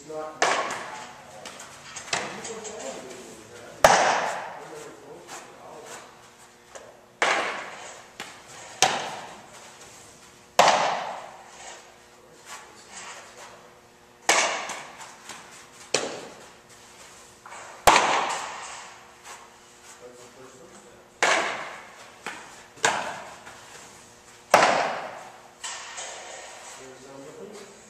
It's not. There's um,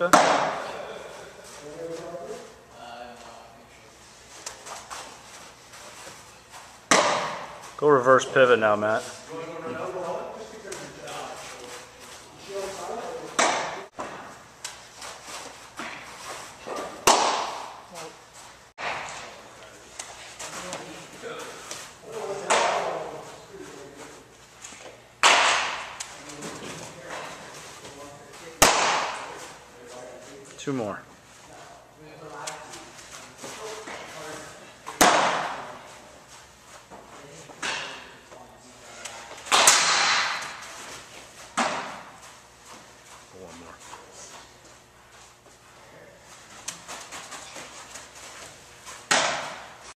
Okay. Go reverse pivot now, Matt. Two more. One more.